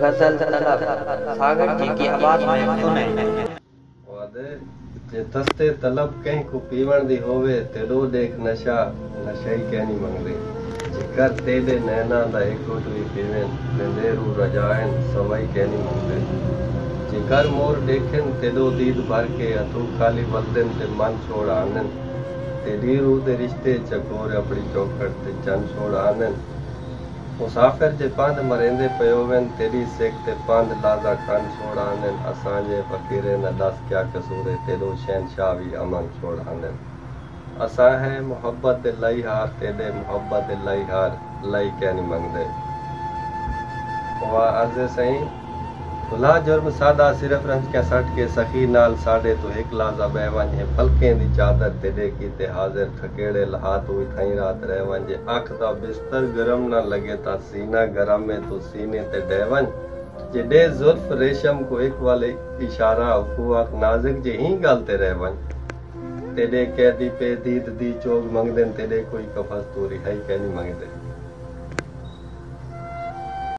गजल तलब सागर जी की आवाज में सुने ਵਾਦੇ ਜੇ ਤਸਤੇ ਤਲਬ ਕਹੀਂ ਕੋ ਪੀਵਣ ਦੀ ਹੋਵੇ ਤੇ ਰੋ ਦੇਖ ਨਸ਼ਾ ਨਸ਼ਾ ਹੀ ਕਹਿ ਨਹੀਂ ਮੰਗਦੇ ਜਿਕਰ ਤੇਦੇ ਨੈਣਾ ਦਾ ਇੱਕ ਘੁੱਟ ਵੀ ਪੀਵੇਂ ਤੇ ਰੂ ਰਜਾਇਨ ਸਵਾਈ ਕਹਿ ਨਹੀਂ ਮੰਗਦੇ ਜਿਕਰ ਮੋਰ ਦੇਖਣ ਤੇ ਦੋ ਦੀਦ ਭਰ ਕੇ ਅਥੂ ਖਾਲੀ ਬਲਦਨ ਤੇ ਮਨ ਛੋੜ ਆਨਨ ਤੇ ਰੂ ਦੇ ਰਿਸ਼ਤੇ ਚਕੋਰ ਆਪਣੀ ਚੌਕਟ ਤੇ ਚੰਨ ਛੋੜ ਆਨਨ मुसाफ़िर जे पंध मरेंदे पियो वन तेरी सिक ते पंध लाज़ा खन छोड़ानन असांजे फ़क़ीरे न दस क्या कसूर तेरो शहनशाह भी अमन छोड़ानन असां है मोहब्बत दे लई हार तेरे मोहब्बत दे लई हार लई क्या नहीं मंगदे वाह अर्ज़ सही भुला जुर्म सादा सिर्फ रंज के सट के सखी नाल साडे तो एक लाज़ा बह वञे फलके दी चादर तेरे कीते हाज़िर थकेड़े लहा तो थई रात रह वञे अख दा बिस्तर गरम न लगे ता सीना गरम में तो सीने ते डह वञ जे डे जुल्फ रेशम को एक वाले इशारा हुआ नाज़िक जे ही गल ते रह वञ तेरे कैदी पे दीद दी चोग मंगदन तेरे कोई कफस तो रिहाई कहनी मंगदे